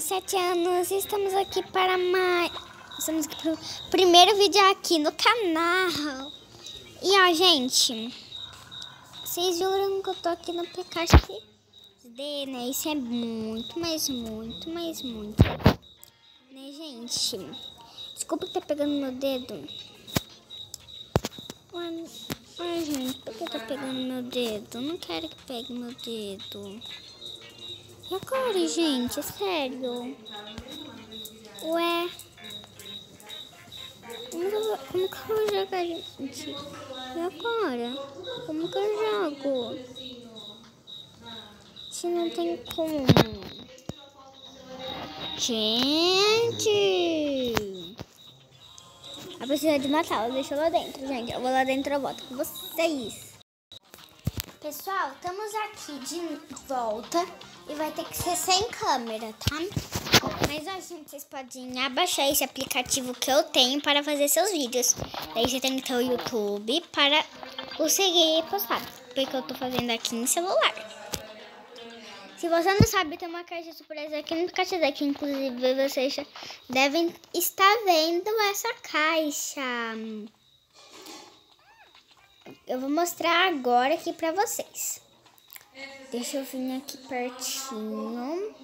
sete anos e estamos aqui para mais. Estamos aqui para o primeiro vídeo aqui no canal. E ó, gente, vocês viram que eu tô aqui no PKXD, né? Isso é muito, mas muito, mas muito. Né, gente? Desculpa que tá pegando meu dedo. Ai, gente, por que tá pegando meu dedo? Não quero que pegue meu dedo. E agora, gente? Sério? Ué? Como que, eu, como que eu vou jogar, gente? E agora? Como que eu jogo? Se não tem como. Gente! Eu preciso de. Deixa eu lá dentro, gente. Eu vou lá dentro e volto com vocês. Pessoal, estamos aqui de volta e vai ter que ser sem câmera, tá? Mas ó, gente, vocês podem abaixar esse aplicativo que eu tenho para fazer seus vídeos. Daí você tem que ter o YouTube para conseguir postar, porque eu tô fazendo aqui no celular. Se você não sabe, tem uma caixa surpresa aqui no caixa daqui. Inclusive, vocês devem estar vendo essa caixa. Eu vou mostrar agora aqui pra vocês. Deixa eu vir aqui pertinho.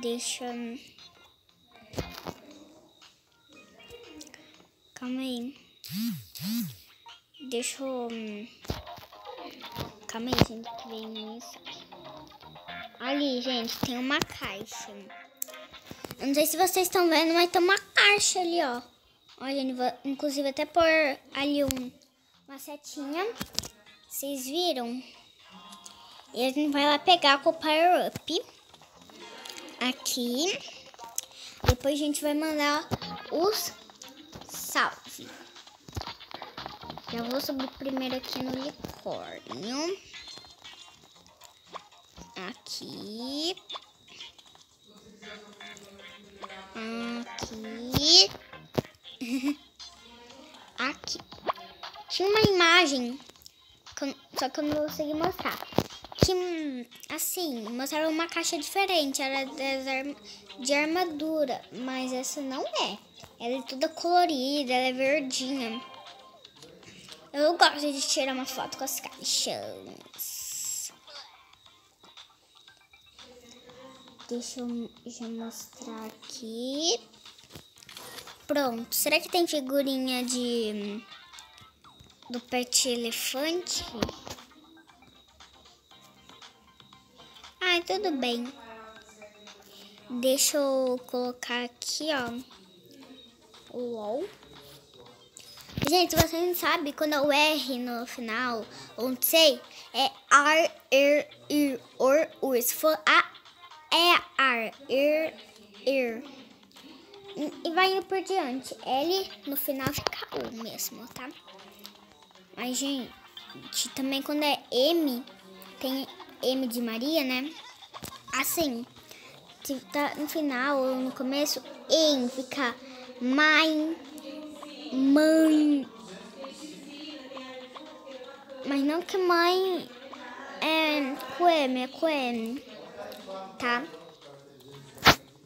Deixa... Calma aí. Deixa eu... Calma aí, gente, que vem mensagem. Ali, gente, tem uma caixa. Eu não sei se vocês estão vendo, mas tem uma caixa ali, ó. Olha, inclusive até pôr ali um, uma setinha. Vocês viram? E a gente vai lá pegar com o Power Up. Aqui. Depois a gente vai mandar os salve. Já vou subir primeiro aqui no unicórnio. Aqui. Imagem, só que eu não consegui mostrar. Que, assim, mostraram uma caixa diferente, era de armadura, mas essa não é. Ela é toda colorida, ela é verdinha. Eu gosto de tirar uma foto com as caixas. Deixa eu já mostrar aqui. Pronto. Será que tem figurinha de do pet elefante? Ai, tudo bem. Deixa eu colocar aqui, ó. O UOL. Gente, você não sabe, quando é o R no final, ou não sei, é ar, er, ir, or, ur. Se for a, é ar, er, ir. E vai indo por diante. L no final fica U mesmo, tá? Mas, gente, também quando é M, tem M de Maria, né? Assim, se tá no final ou no começo, em fica mãe, mãe. Mas não que mãe é com M, é com M, tá?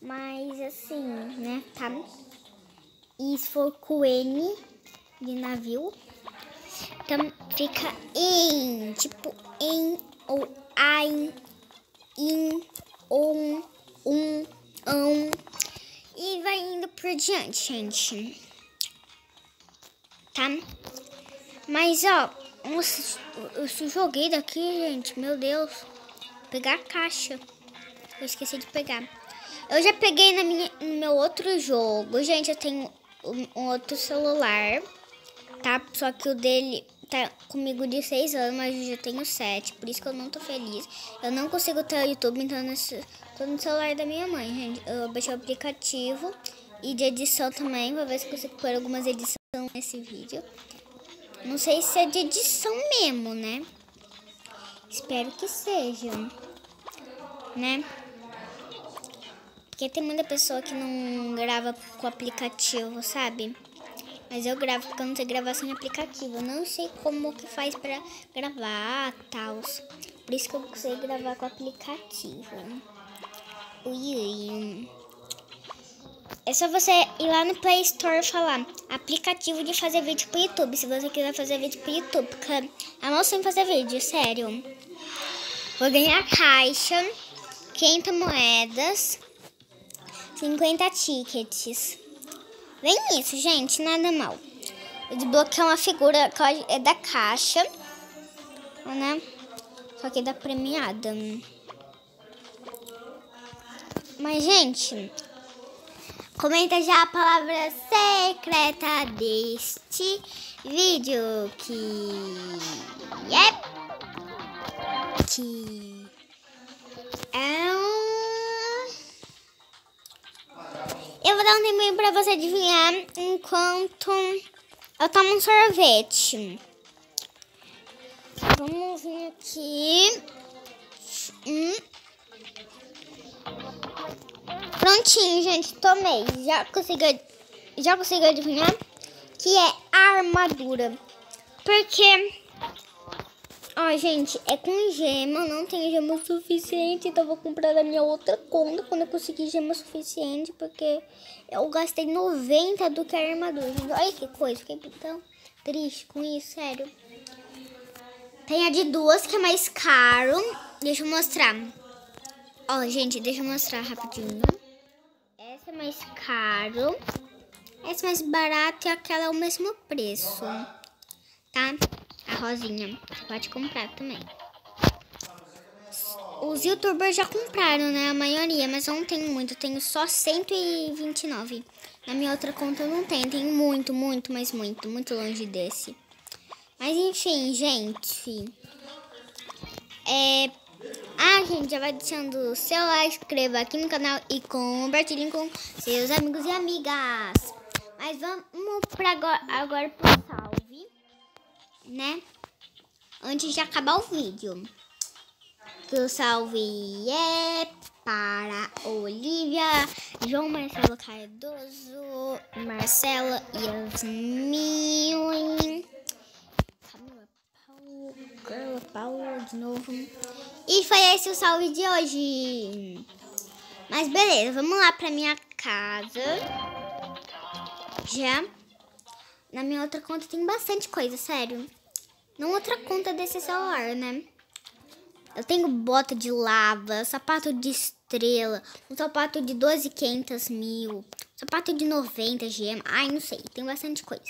Mas assim, né, tá? E se for com N de navio, então fica em, tipo em ou ai, in, um, um, um. E vai indo por diante, gente. Tá? Mas, ó, eu joguei daqui, gente, meu Deus. Vou pegar a caixa. Eu esqueci de pegar. Eu já peguei na minha, no meu outro jogo. Gente, eu tenho um, um outro celular, tá? Só que o dele tá comigo de 6 anos, mas eu já tenho 7. Por isso que eu não tô feliz. Eu não consigo ter o YouTube, então nesse, tô no celular da minha mãe, gente. Eu baixei o aplicativo e de edição também. Vou ver se consigo pôr algumas edições nesse vídeo. Não sei se é de edição mesmo, né? Espero que seja, né? Porque tem muita pessoa que não grava com aplicativo, sabe? Mas eu gravo porque eu não sei gravação de aplicativo. Eu não sei como que faz pra gravar, tal. Por isso que eu consegui gravar com aplicativo. Ui, ui. É só você ir lá no Play Store e falar aplicativo de fazer vídeo pro YouTube. Se você quiser fazer vídeo pro YouTube, porque é mal sem fazer vídeo, sério. Vou ganhar caixa, 500 moedas, 50 tickets. Vem isso, gente, nada mal. Eu desbloqueei uma figura que é da caixa, né? Só que é da premiada. Mas, gente, comenta já a palavra secreta deste vídeo que é que é um... Eu vou dar um tempinho pra você adivinhar enquanto eu tomo um sorvete. Vamos vir aqui. Hum. Prontinho, gente. Tomei. Já consegui, já consegui adivinhar que é armadura. Porque, ó, gente, é com gema. Não tem gema suficiente. Então, vou comprar da minha outra conta quando eu conseguir gema suficiente. Porque eu gastei 90 do que a armadura. Olha que coisa. Fiquei tão triste com isso, sério. Tem a de duas, que é mais caro. Deixa eu mostrar. Ó, gente, deixa eu mostrar rapidinho. Essa é mais caro. Essa é mais barata e aquela é o mesmo preço. Tá? Rosinha. Você pode comprar também. Os youtubers já compraram, né? A maioria, mas eu não tenho muito. Eu tenho só 129. Na minha outra conta eu não tenho. Tenho muito, muito, mas muito. Muito longe desse. Mas enfim, gente. É... Ah, gente, já vai deixando o seu like, inscreva aqui no canal e compartilhem com seus amigos e amigas. Mas vamos para agora, agora pro né? Antes de acabar o vídeo. Que o salve é para Olivia, João Marcelo Cardoso, Marcela Yasmin. Girl, Paula de novo. E foi esse o salve de hoje. Mas beleza, vamos lá pra minha casa. Já. Na minha outra conta tem bastante coisa, sério. Não outra conta desse celular, né? Eu tenho bota de lava, sapato de estrela, um sapato de 12,500 mil, sapato de 90 gema. Ai, não sei, tem bastante coisa.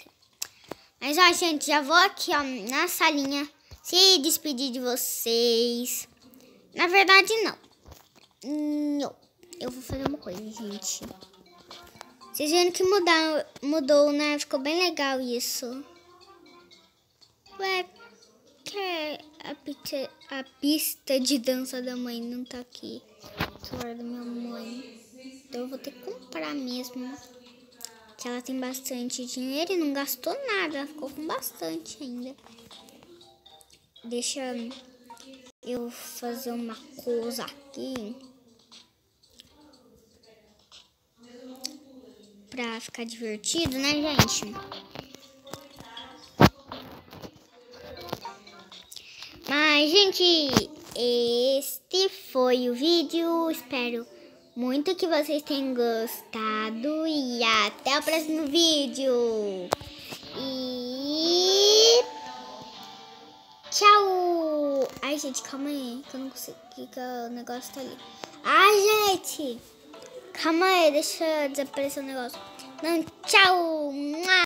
Mas, ó, gente, já vou aqui, ó, na salinha se despedir de vocês. Na verdade, não. Não. Eu vou fazer uma coisa, gente. Vocês viram que mudar, mudou, né? Ficou bem legal isso. Ué, que a pista, a pista de dança da mãe não tá aqui. Celular da minha mãe. Então eu vou ter que comprar mesmo. Que ela tem bastante dinheiro e não gastou nada. Ficou com bastante ainda. Deixa eu fazer uma coisa aqui. Pra ficar divertido, né, gente? Gente, este foi o vídeo. Espero muito que vocês tenham gostado. E até o próximo vídeo. Tchau! Ai, gente, calma aí, que eu não consigo, que o negócio tá ali. Ai, gente! Calma aí, deixa desaparecer o negócio. Não, tchau!